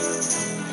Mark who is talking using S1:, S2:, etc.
S1: Música